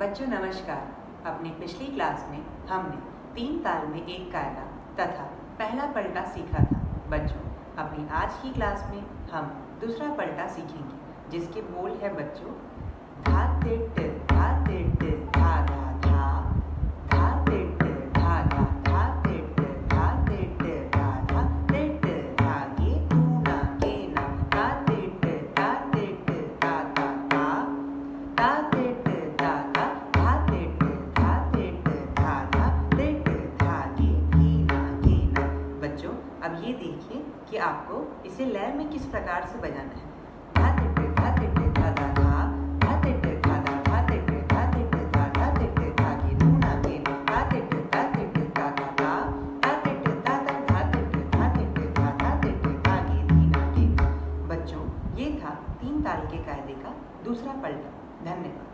बच्चों नमस्कार। अपनी पिछली क्लास में हमने तीन ताल में एक कायदा तथा पहला पलटा सीखा था। बच्चों, अपनी आज की क्लास में हम दूसरा पलटा सीखेंगे, जिसके बोल है बच्चों धा तिर तिर अब ये देखिए कि आपको इसे लय में किस प्रकार से बजाना है बच्चों ये था तीन ताल के कायदे का दूसरा पलटा धन्यवाद